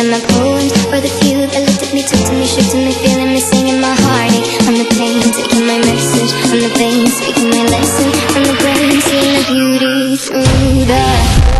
Writing my poems for the few that looked at me, took to me, shook to me, feeling me, singing my heartache. From the pain, taking my message, from the pain, speaking my lesson, from the brain, seeing the beauty through the.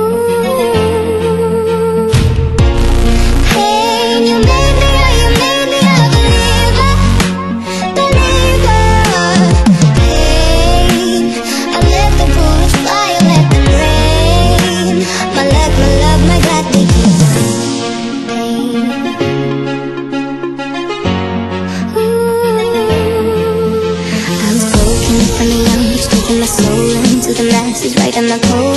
Into right masses, the my